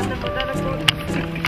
Gracias por dar la foto.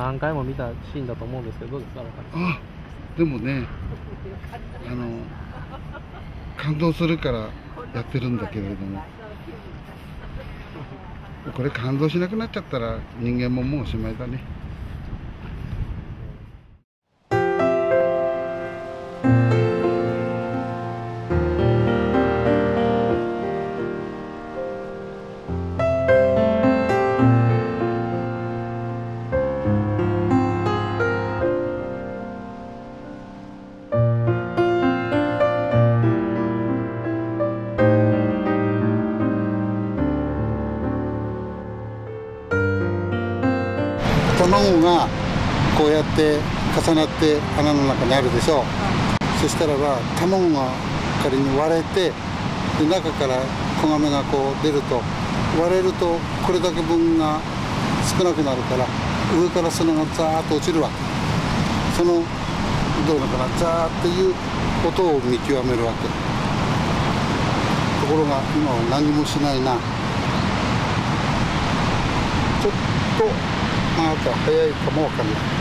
何回も見たシーンだと思うんですけどどうですかあでもねあの感動するからやってるんだけれども。これ感動しなくなっちゃったら人間ももうおしまいだね。卵がこうやって重なって穴の中にあるでしょう、そしたらば卵が仮に割れてで中から子ガメがこう出ると割れるとこれだけ分が少なくなるから上から砂がザーッと落ちるわけ。そのどういうのかなザーっていう音を見極めるわけ。ところが今は何もしないな。ちょっとまあ、あとは早いかもわかんない。